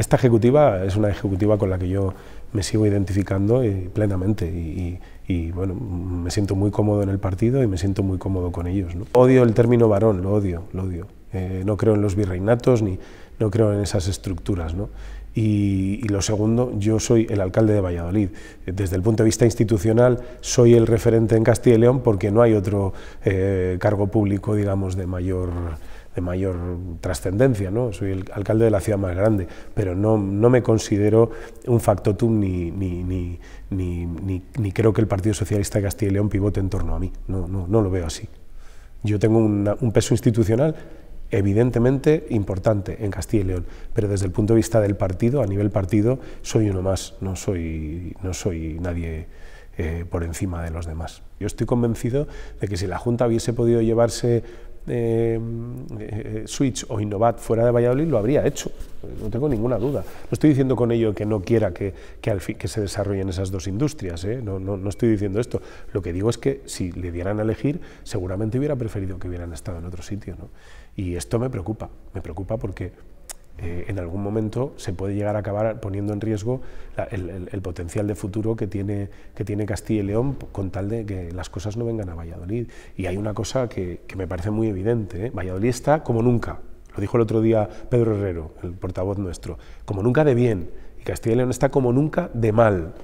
esta ejecutiva es una ejecutiva con la que yo me sigo identificando plenamente y, bueno, me siento muy cómodo en el partido y me siento muy cómodo con ellos. Odio el término varón, lo odio, lo odio. Eh, no creo en los virreinatos ni no creo en esas estructuras. ¿no? Y, lo segundo, yo soy el alcalde de Valladolid. Desde el punto de vista institucional, soy el referente en Castilla y León porque no hay otro eh, cargo público, digamos, de mayor de mayor trascendencia, ¿no? soy el alcalde de la ciudad más grande, pero no, no me considero un factotum ni, ni, ni, ni, creo que el Partido Socialista de Castilla y León pivote en torno a mí, no, no, no lo veo así. Yo tengo un peso institucional evidentemente importante en Castilla y León, pero desde el punto de vista del partido, a nivel partido, soy uno más, no soy, no soy nadie eh, por encima de los demás. Yo estoy convencido de que si la Junta hubiese podido llevarse eh, eh, Switch o Innovat fuera de Valladolid, lo habría hecho, no tengo ninguna duda. No estoy diciendo con ello que no quiera que, que, se desarrollen esas dos industrias, no, no, no, estoy diciendo esto. Lo que digo es que si le dieran a elegir, seguramente hubiera preferido que hubieran estado en otro sitio. ¿no? Y esto me preocupa, me preocupa porque eh, en algún momento se puede llegar a acabar poniendo en riesgo el, potencial de futuro que tiene, que tiene Castilla y León con tal de que las cosas no vengan a Valladolid. Y hay una cosa que, me parece muy evidente, ¿eh? Valladolid está como nunca, lo dijo el otro día Pedro Herrero, el portavoz nuestro, como nunca de bien, y Castilla y León está como nunca de mal.